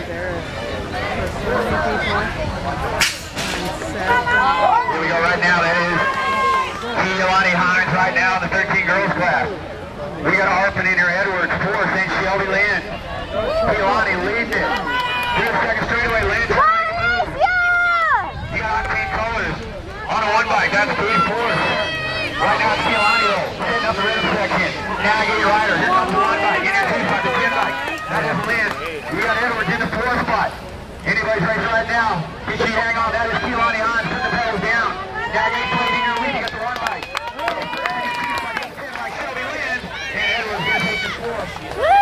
diamonds there for swimming people. Uh, here we go right now. That is Keelani Hines right now in the 13 girls class. We got Arpin in here, Edwards, fourth, then Shelby Lynn. Keelani leading it. Through the second straightaway, Lynn trying to move. You got team colors on a one bike. That's three fourths. Right now it's Keelani roll. Setting up the rhythm section. Now get your rider. Here comes the one bike. race right now. She hang on? That is Keelani Hines. Put the pedals down. Now you played in your lead. You got the one light. Like And Edwards going to take the.